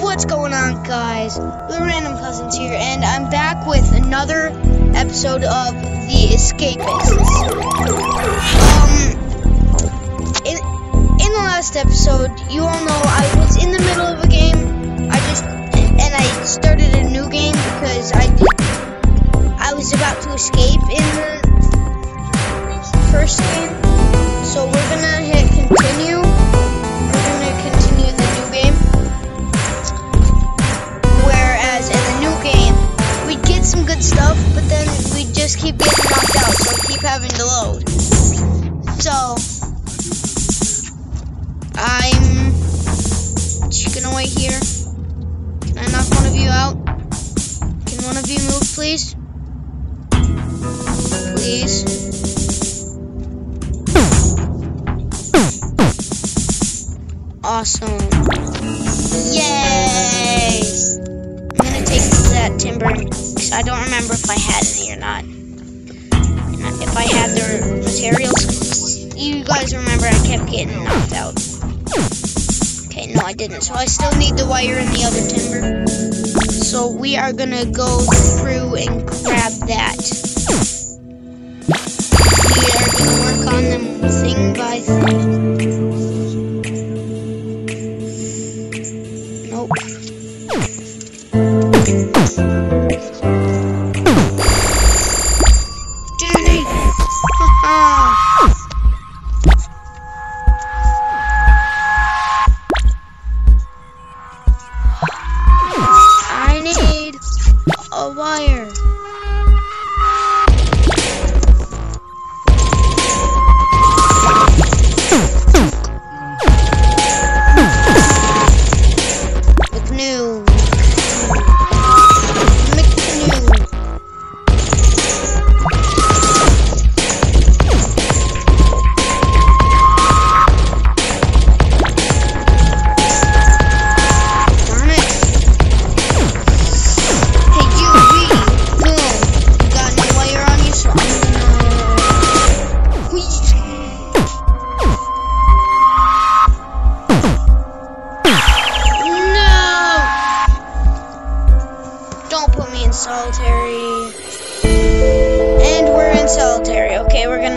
What's going on, guys? The Random Cousins here, and I'm back with another episode of The Escapists. Um, in, in the last episode, you all know I was in the middle of a game. I just, and I started a new game because I I was about to escape in the first game. So we're gonna hit continue. So I'm gonna wait here. Can I knock one of you out? Can one of you move, please? Please. Awesome. Yay! I'm gonna take that timber because I don't remember if I had any or not. If I had their materials, you guys remember I kept getting knocked out. Okay, no, I didn't. So I still need the wire and the other timber. So we are gonna go through and grab that. We are gonna work on them thing by thing.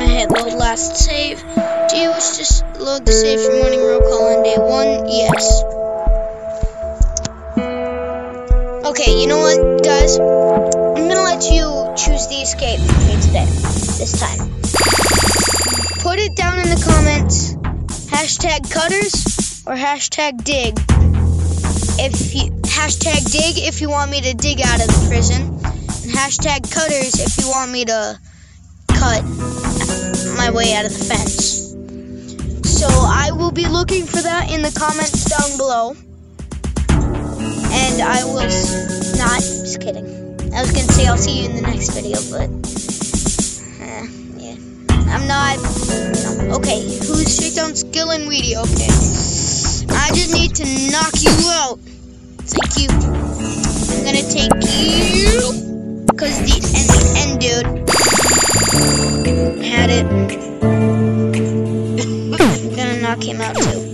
Gonna hit load last save. Do you wish to load the save for morning roll call on day one? Yes. Okay, you know what, guys? I'm gonna let you choose the escape for me today. This time. Put it down in the comments. Hashtag cutters or hashtag dig. If you hashtag dig if you want me to dig out of the prison. And hashtag cutters if you want me to cut my way out of the fence. So I will be looking for that in the comments down below. And I will not just kidding. I was gonna say I'll see you in the next video, but eh, yeah, I'm not. no. Okay, who's Shakedown Skill and Weedy? Okay, I just need to knock you out. Thank you. I'm gonna take you, cause the end, end dude had it. Gonna knock him out too.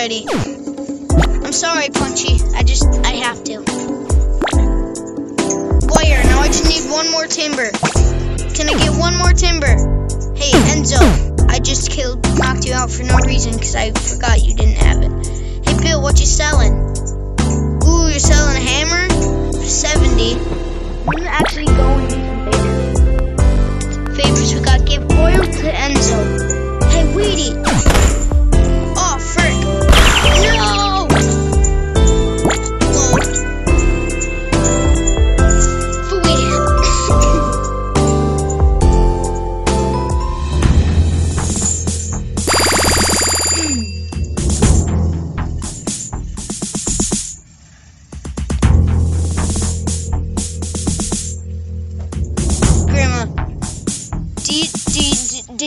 Already. I'm sorry, Punchy. I just, I have to. Wire, now I just need one more timber. Can I get one more timber? Hey, Enzo, I just killed, knocked you out for no reason because I forgot you didn't have it. Hey, Bill, what you selling? Ooh, you're selling a hammer? 70. I'm actually going to favorites. We got give oil to Enzo. Hey, Weedy.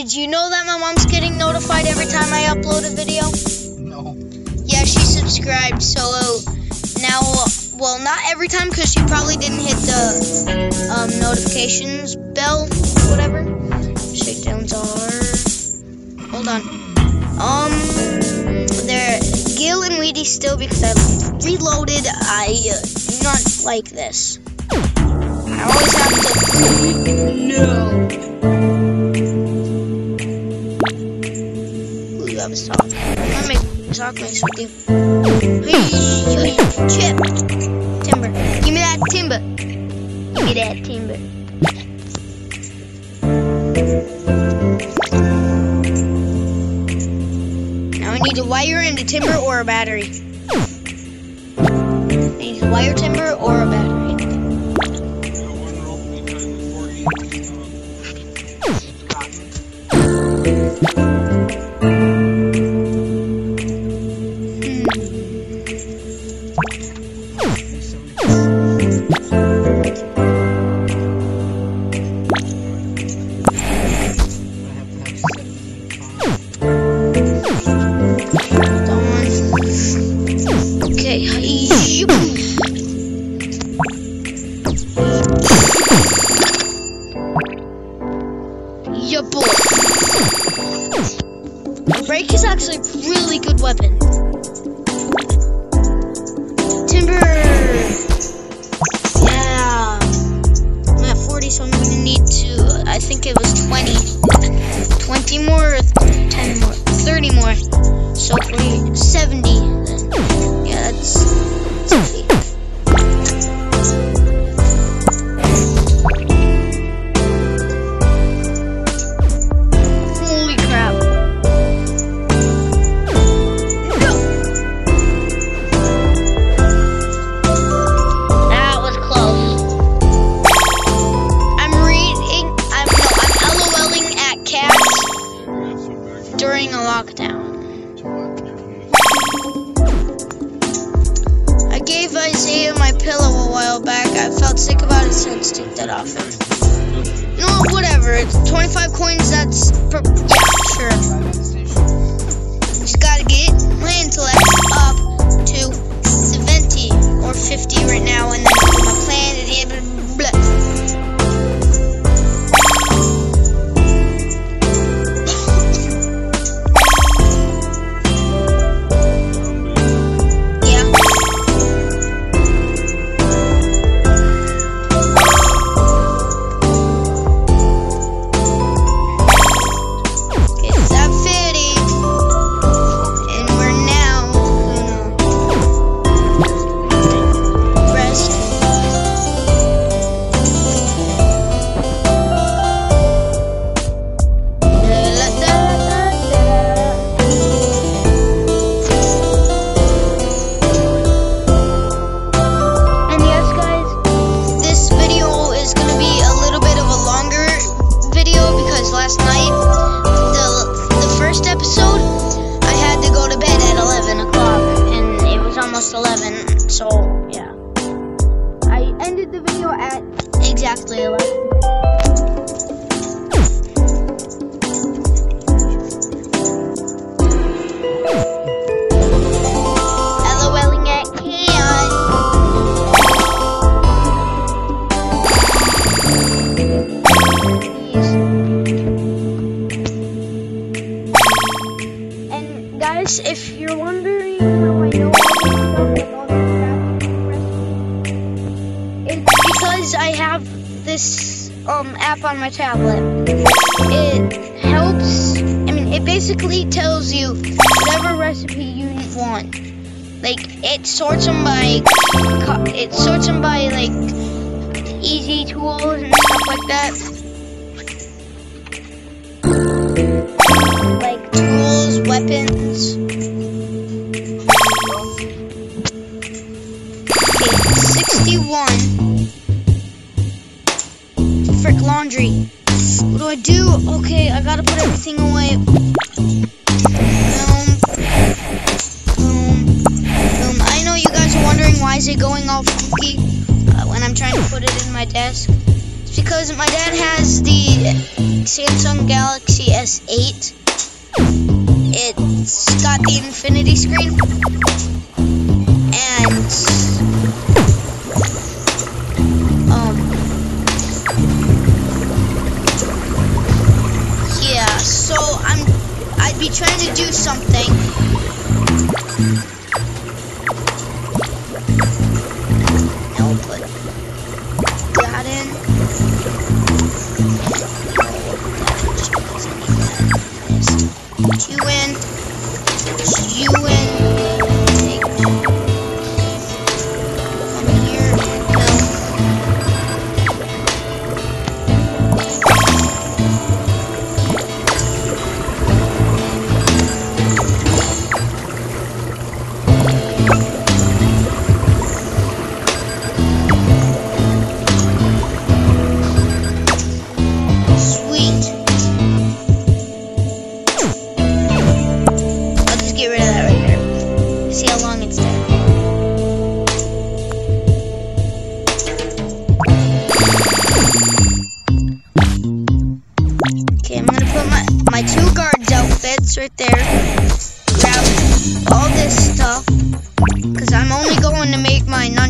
Did you know that my mom's getting notified every time I upload a video? No. Yeah, she subscribed, so now, well, not every time because she probably didn't hit the um, notifications bell, whatever. Shakedowns are. Hold on. Um, they're Gil and Weedy still because I reloaded. I uh, do not like this. I always have to. No. Ooh, you have a sock. Let me sock mix with you. Hey, chip. Timber. Give me that timber. Give me that timber. Now I need a wire and a timber or a battery. I need a wire timber or a battery. Done. Yeah, boy. Break is actually a really good weapon. Timber. Yeah. I'm at 40, so I'm gonna need to. I think it was 20. 20 more, 10 more, 30 more. So if we 70, then yeah, that's. that's I have this um, app on my tablet. It helps, I mean, it basically tells you whatever recipe you want. Like, it sorts them by, it sorts them by, like, easy tools and stuff like that. Like, tools, weapons. Okay, 61 frick laundry. What do I do? Okay, I gotta put everything away. Boom. Boom. Boom. I know you guys are wondering why is it going all funky uh, when I'm trying to put it in my desk. It's because my dad has the Samsung Galaxy S8. It's got the infinity screen. And be trying to do something.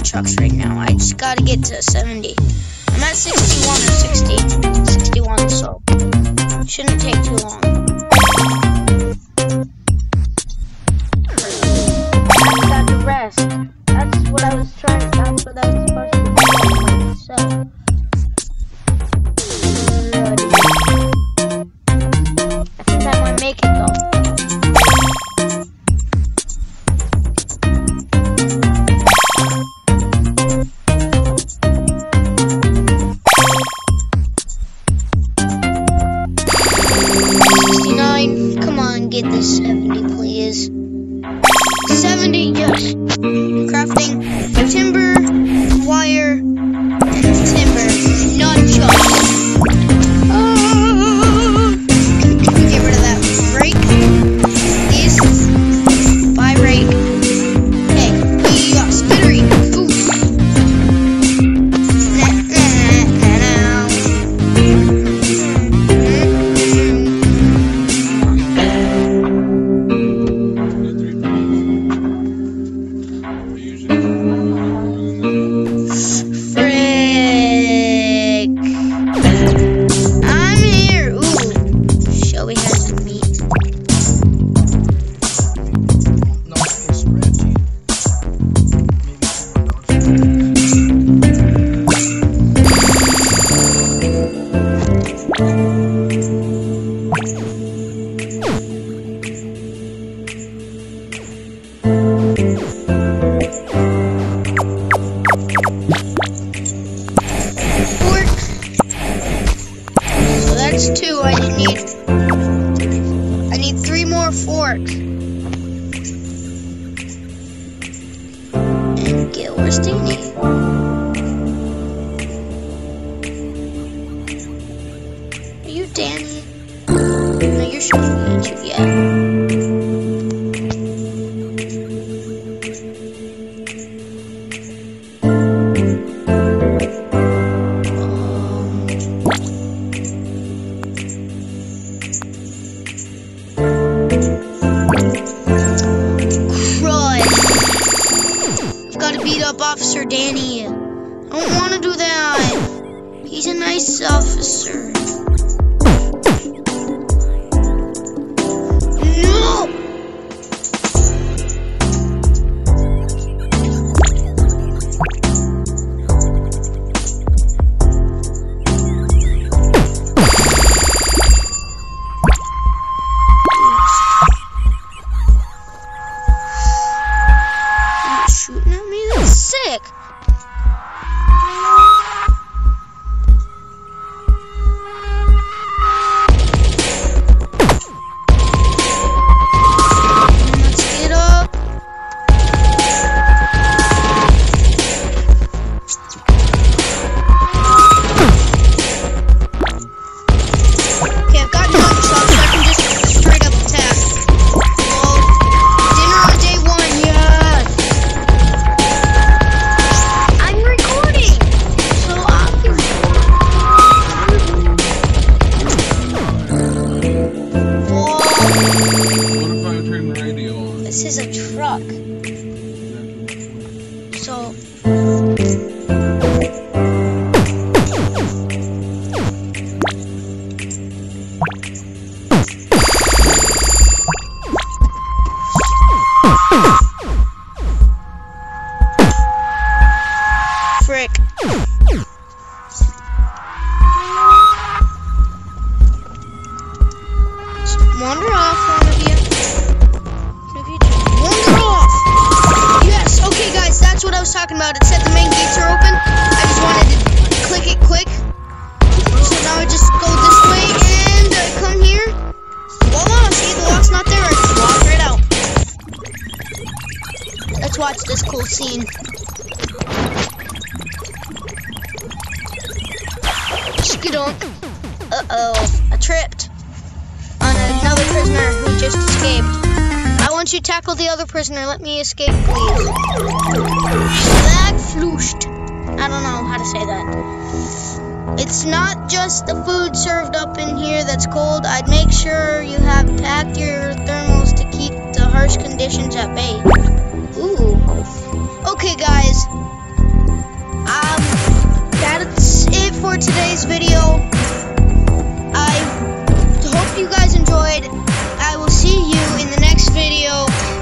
trucks right now. I just gotta get to 70. I'm at 61 or 60. you, Danny. No, you're supposed me too yet. 저. Talking about. It said the main gates are open. I just wanted to click it quick. So now I just go this way and uh, come here. Voila, see, the lock's not there. I just walk right out. Let's watch this cool scene. Skidonk. Uh-oh, I tripped on another prisoner who just escaped. I want you tackle the other prisoner. Let me escape, please. Flagflushed. I don't know how to say that. It's not just the food served up in here that's cold. I'd make sure you have packed your thermals to keep the harsh conditions at bay. Ooh. Okay, guys. Um, that's it for today's video. I hope you guys enjoyed video.